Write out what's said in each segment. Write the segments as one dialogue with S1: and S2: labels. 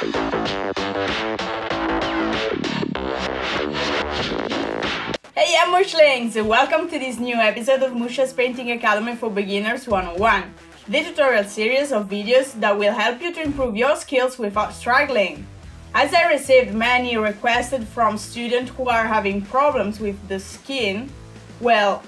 S1: Hey I'm Mushlings! Welcome to this new episode of Musha's Painting Academy for Beginners 101, the tutorial series of videos that will help you to improve your skills without struggling. As I received many requests from students who are having problems with the skin, well,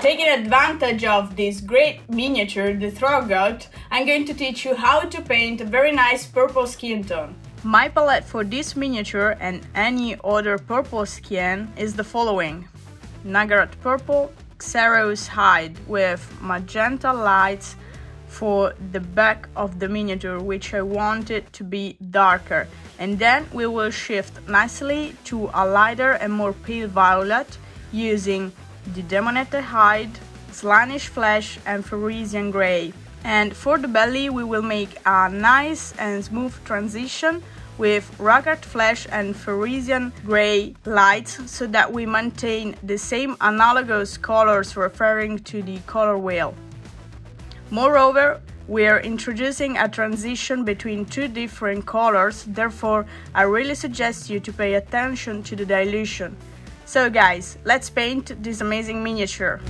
S1: taking advantage of this great miniature, the Troggoth, I'm going to teach you how to paint a very nice purple skin tone. My palette for this miniature and any other purple skin is the following. Naggaroth Purple, Xereus Hide with magenta lights for the back of the miniature which I want it to be darker and then we will shift nicely to a lighter and more pale violet using the Daemonette Hide, Slaanesh Flesh and Pharisian Grey. And for the belly we will make a nice and smooth transition with Rakarth Flesh and Pharisian Grey lights so that we maintain the same analogous colors referring to the color wheel. Moreover, we are introducing a transition between two different colors, therefore I really suggest you to pay attention to the dilution. So guys, let's paint this amazing miniature.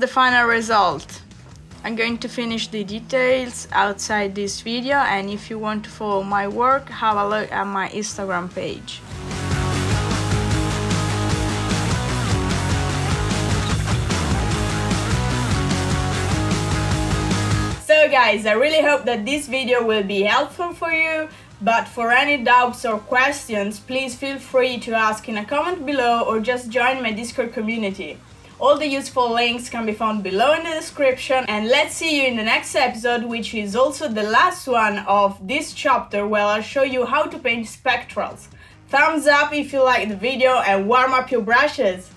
S1: The final result. I'm going to finish the details outside this video and if you want to follow my work, have a look at my Instagram page. So guys, I really hope that this video will be helpful for you. But for any doubts or questions, please feel free to ask in a comment below or just join my Discord community. All the useful links can be found below in the description and let's see you in the next episode which is also the last one of this chapter where I'll show you how to paint spectrals. Thumbs up if you like the video and warm up your brushes!